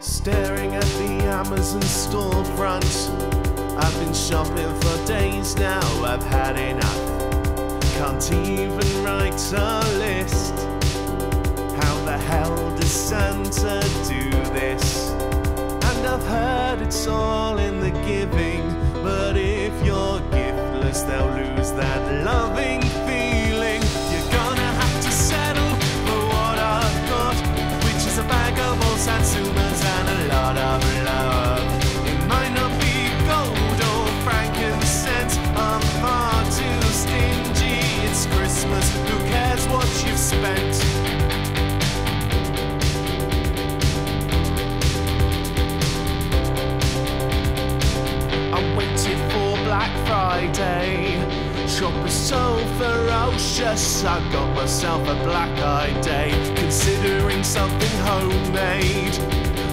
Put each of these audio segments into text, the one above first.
Staring at the Amazon storefront. I've been shopping for days now, I've had enough. Can't even write a list. How the hell does Santa do this? And I've heard it's all in the giving. But if you're giftless, they'll lose that loving Black Friday. Shoppers so ferocious, I got myself a black eye day, considering something homemade.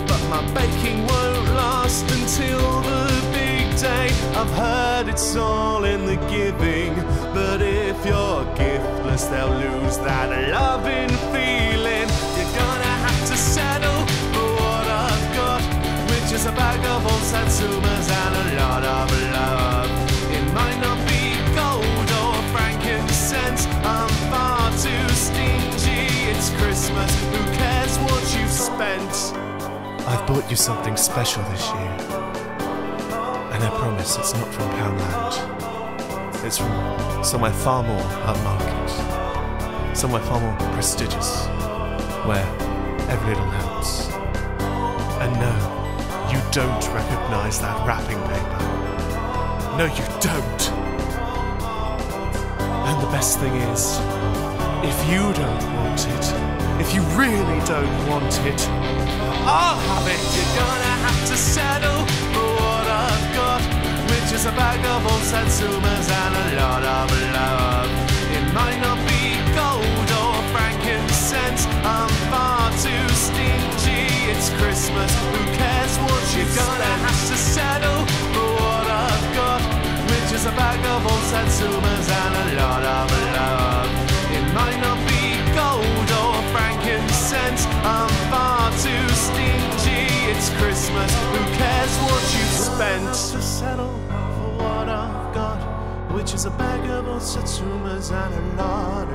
But my baking won't last until the big day. I've heard it's all in the giving, but if you're giftless, they'll lose that loving feeling. Christmas, who cares what you've spent? I've bought you something special this year. And I promise it's not from Poundland. It's from somewhere far more upmarket. Somewhere far more prestigious. Where every little helps. And no, you don't recognize that wrapping paper. No, you don't. And the best thing is, if you don't want it, if you really don't want it, I'll have it. You're gonna have to settle for what I've got, which is a bag of old Satsumas and a lot of love. It might not be gold or frankincense, I'm far too stingy. It's Christmas, who cares what you're gonna have to settle for what I've got, which is a bag of old Satsumas and a spent to settle for what I've got, which is a bag of old Satsumas and a lot,